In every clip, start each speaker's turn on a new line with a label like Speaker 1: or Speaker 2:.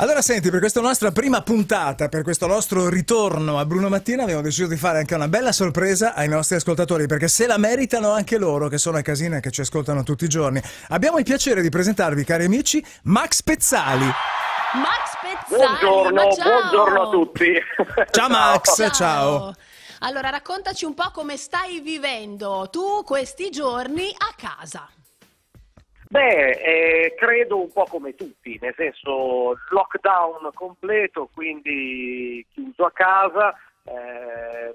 Speaker 1: Allora senti, per questa nostra prima puntata, per questo nostro ritorno a Bruno Mattina, abbiamo deciso di fare anche una bella sorpresa ai nostri ascoltatori, perché se la meritano anche loro, che sono a casina e che ci ascoltano tutti i giorni. Abbiamo il piacere di presentarvi, cari amici, Max Pezzali.
Speaker 2: Max Pezzali,
Speaker 3: Buongiorno,
Speaker 2: ma ciao!
Speaker 3: buongiorno a tutti.
Speaker 1: Ciao Max, ciao.
Speaker 2: Allora, raccontaci un po' come stai vivendo tu questi giorni a casa.
Speaker 3: Beh, eh, credo un po' come tutti, nel senso lockdown completo, quindi chiuso a casa, eh,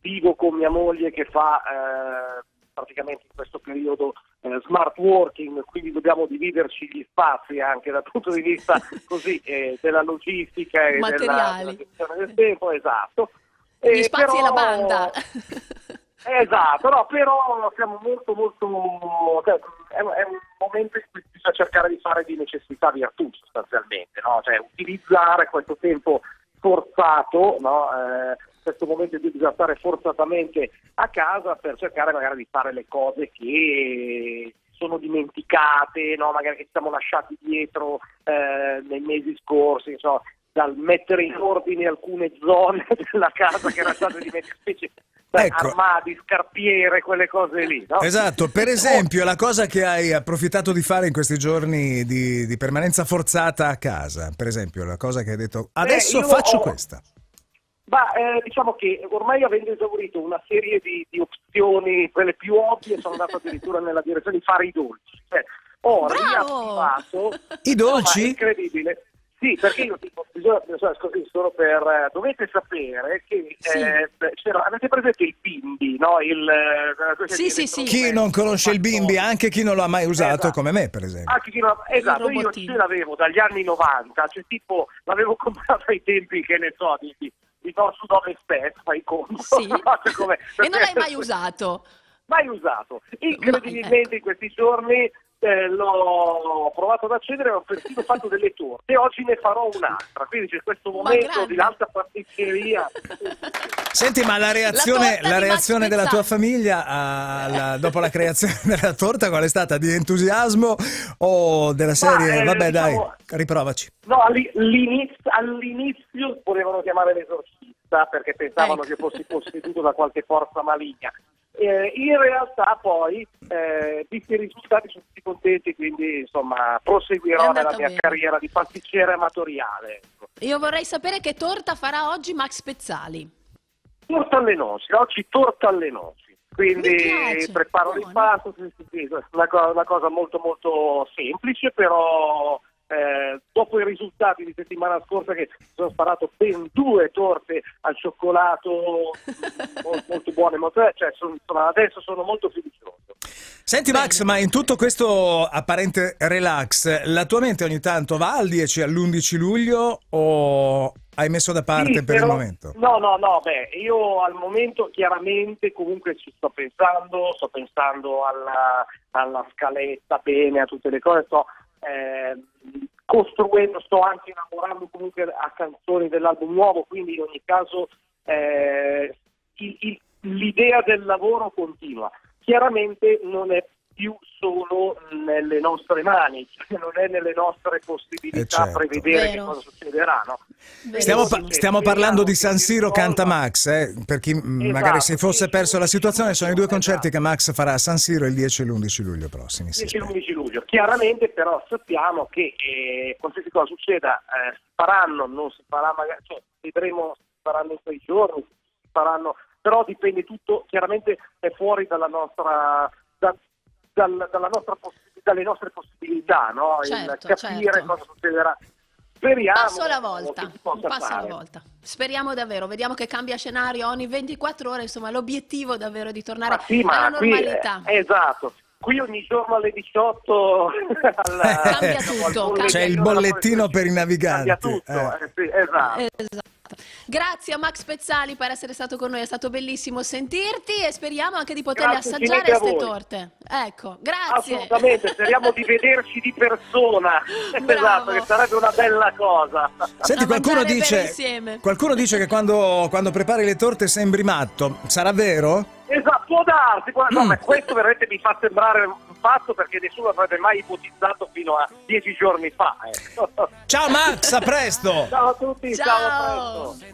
Speaker 3: vivo con mia moglie che fa eh, praticamente in questo periodo eh, smart working, quindi dobbiamo dividerci gli spazi anche dal punto di vista così, eh, della logistica e della, della gestione del tempo, esatto.
Speaker 2: Gli
Speaker 3: Eh,
Speaker 2: spazi e la
Speaker 3: però-
Speaker 2: banda.
Speaker 3: Esatto, no, però siamo molto molto cioè, è, è un momento in cui bisogna cercare di fare di necessità virtù sostanzialmente, no? Cioè utilizzare questo tempo forzato, no? Eh, questo momento in cui bisogna stare forzatamente a casa per cercare magari di fare le cose che sono dimenticate, no? magari che ci siamo lasciati dietro eh, nei mesi scorsi, insomma, dal mettere in ordine alcune zone della casa che erano state dimenticate, specie sai,
Speaker 1: Ecco.
Speaker 3: armadi, scarpiere, quelle cose lì. No?
Speaker 1: Esatto, per esempio la cosa che hai approfittato di fare in questi giorni di, di permanenza forzata a casa, per esempio la cosa che hai detto adesso
Speaker 3: io
Speaker 1: faccio
Speaker 3: ho-
Speaker 1: questa.
Speaker 3: Ma eh, diciamo che ormai avendo esaurito una serie di, di opzioni, quelle più ovvie, sono andato addirittura nella direzione di fare i dolci. Cioè, ho
Speaker 2: Bravo!
Speaker 3: riattivato...
Speaker 1: I dolci?
Speaker 3: È incredibile. Sì, perché io così, solo per... eh, dovete sapere che
Speaker 2: Sì.
Speaker 3: eh, c'era- avete presente il bimbi, no? Il, eh,
Speaker 2: Sì, sì, sì.
Speaker 1: Chi non conosce il bimbi, anche chi non l'ha mai usato
Speaker 3: Esatto.
Speaker 1: come me, per esempio.
Speaker 3: Anche chi non- esatto, io ce l'avevo dagli anni 90, cioè tipo l'avevo comprato ai tempi che ne so, di, di, di No Sud Ovest Fest, fai conto.
Speaker 2: Sì.
Speaker 3: Cioè,
Speaker 2: e non l'hai mai usato.
Speaker 3: Mai usato. Incredibilmente in questi giorni eh, l'ho provato ad accedere e ho persino fatto delle torte e oggi ne farò un'altra. Quindi c'è questo
Speaker 2: Ma
Speaker 3: momento di alta pasticceria.
Speaker 1: Senti, ma la reazione, la
Speaker 2: di
Speaker 1: reazione della tua famiglia alla- dopo la creazione della torta qual è stata? Di entusiasmo o della serie?
Speaker 3: eh,
Speaker 1: Vabbè,
Speaker 3: diciamo-
Speaker 1: dai, riprovaci.
Speaker 3: No, all'i- l'inizio- all'inizio volevano chiamare l'esorcista perché pensavano
Speaker 2: Ecco.
Speaker 3: che fossi posseduto da qualche forza maligna. Eh, in realtà poi, eh, visti i risultati, sono contenti, quindi insomma proseguirò nella mia
Speaker 2: bene.
Speaker 3: carriera di pasticcere amatoriale. ecco.
Speaker 2: Io vorrei sapere che torta farà oggi Max Pezzali.
Speaker 3: Torta alle noci, oggi torta alle noci. Quindi preparo l'impasto, una, co- una cosa molto molto semplice, però eh, dopo i risultati di settimana scorsa che sono sparato ben due torte al cioccolato molto, molto buone, molto, cioè, sono- adesso sono molto fiducioso.
Speaker 1: Senti Max, ma in tutto questo apparente relax, la tua mente ogni tanto va al 10 all'11 luglio o hai messo da parte
Speaker 3: Sì,
Speaker 1: per il
Speaker 3: però-
Speaker 1: momento?
Speaker 3: No, no, no, beh, io al momento chiaramente comunque ci sto pensando, sto pensando alla, alla scaletta bene, a tutte le cose, sto ehm, costruendo, sto anche lavorando comunque a canzoni dell'album nuovo, quindi in ogni caso eh, il- il- l'idea del lavoro continua. Chiaramente non è più solo nelle nostre mani, cioè non è nelle nostre possibilità
Speaker 1: Eh, certo.
Speaker 3: prevedere
Speaker 2: Vero.
Speaker 3: che cosa succederà, no?
Speaker 1: Stiamo, pa- stiamo parlando di San
Speaker 3: si
Speaker 1: Siro canta Max, eh? per chi mm, magari si
Speaker 3: Esatto,
Speaker 1: fosse
Speaker 3: sì,
Speaker 1: perso
Speaker 3: sì,
Speaker 1: la situazione,
Speaker 3: sì,
Speaker 1: sono i due
Speaker 3: esatto.
Speaker 1: concerti che Max farà a San Siro il 10 e l'11 luglio prossimi. si
Speaker 3: 10 e
Speaker 1: spera.
Speaker 3: 11 luglio. Chiaramente però sappiamo che eh, qualsiasi cosa succeda, eh, faranno, non si farà magari, cioè, vedremo faranno in quei giorni, faranno, però dipende tutto, chiaramente è fuori dalla nostra, da- dal- dalla nostra dalle nostre possibilità, no?
Speaker 2: Certo,
Speaker 3: capire
Speaker 2: certo.
Speaker 3: cosa succederà. Speriamo
Speaker 2: Passo alla volta, passo alla volta. Speriamo davvero, vediamo che cambia scenario ogni 24 ore, insomma l'obiettivo davvero di tornare
Speaker 3: Ma sì, ma
Speaker 2: alla
Speaker 3: qui,
Speaker 2: normalità.
Speaker 3: eh, esatto. Qui ogni giorno alle 18 alla-
Speaker 2: Cambia tutto,
Speaker 3: bollettino
Speaker 1: C'è il bollettino per i naviganti.
Speaker 3: Cambia tutto,
Speaker 1: eh.
Speaker 3: eh, sì, esatto.
Speaker 2: Esatto. Grazie a Max Pezzali per essere stato con noi, è stato bellissimo sentirti e speriamo anche di poterle
Speaker 3: Grazie
Speaker 2: assaggiare
Speaker 3: a
Speaker 2: queste torte. Ecco, grazie.
Speaker 3: Assolutamente, speriamo di vederci di persona.
Speaker 2: Bravo.
Speaker 3: Esatto, che sarebbe una bella cosa.
Speaker 1: Senti,
Speaker 2: A
Speaker 1: qualcuno dice, qualcuno dice che quando, quando prepari le torte sembri matto. Sarà vero?
Speaker 3: Esatto, può darsi, può- no,
Speaker 1: Mm.
Speaker 3: ma questo veramente mi fa sembrare pazzo perché nessuno avrebbe mai ipotizzato fino a dieci giorni fa. ecco.
Speaker 1: Ciao Max, a presto!
Speaker 3: ciao a tutti, ciao, a
Speaker 2: Ciao.
Speaker 3: presto.